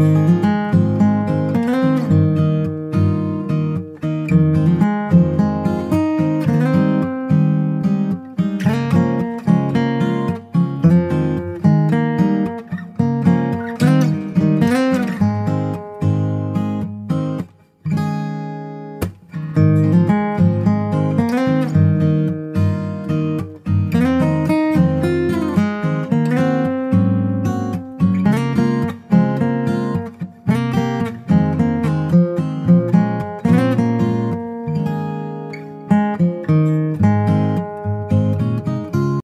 Música